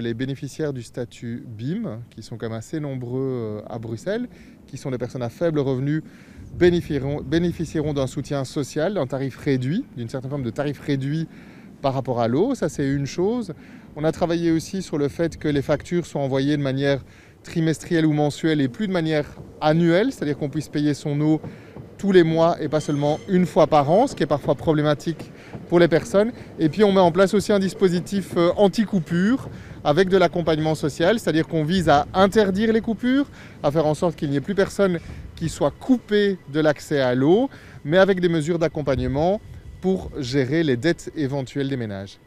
Les bénéficiaires du statut BIM, qui sont quand même assez nombreux euh, à Bruxelles, qui sont des personnes à faible revenu, bénéficieront, d'un soutien social, d'un tarif réduit, d'une certaine forme de tarif réduit par rapport à l'eau. Ça, c'est une chose. On a travaillé aussi sur le fait que les factures soient envoyées de manière trimestrielle ou mensuelle et plus de manière annuelle, c'est-à-dire qu'on puisse payer son eau tous les mois et pas seulement une fois par an, ce qui est parfois problématique pour les personnes. Et puis on met en place aussi un dispositif euh, anti-coupure avec de l'accompagnement social, c'est-à-dire qu'on vise à interdire les coupures, à faire en sorte qu'il n'y ait plus personne qui soit coupé de l'accès à l'eau, mais avec des mesures d'accompagnement pour gérer les dettes éventuelles des ménages.